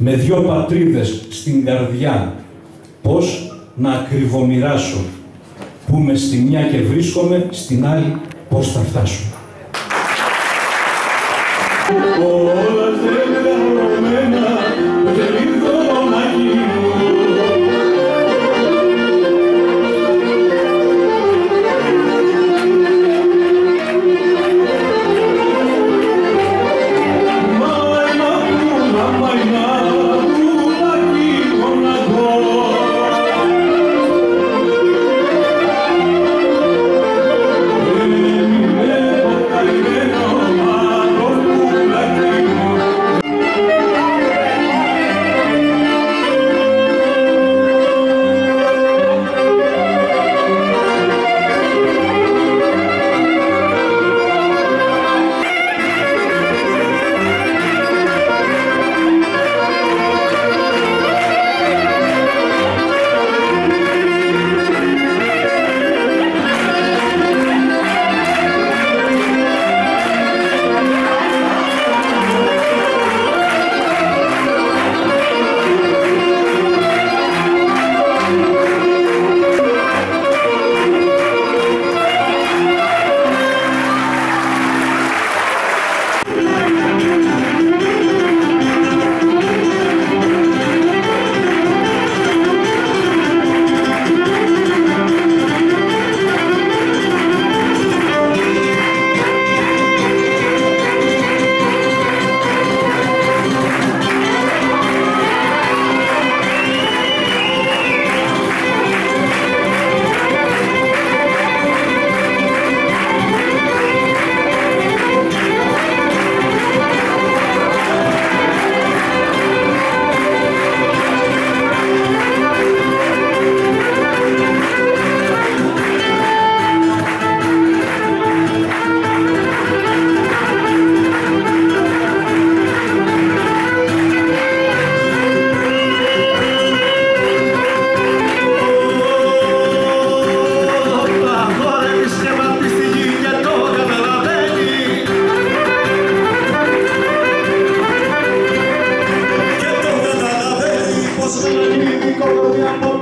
με δυο πατρίδες στην καρδιά, πώς να ακριβομοιράσω, που με στη μια και βρίσκομαι, στην άλλη πώς θα φτάσω. Misericordia, por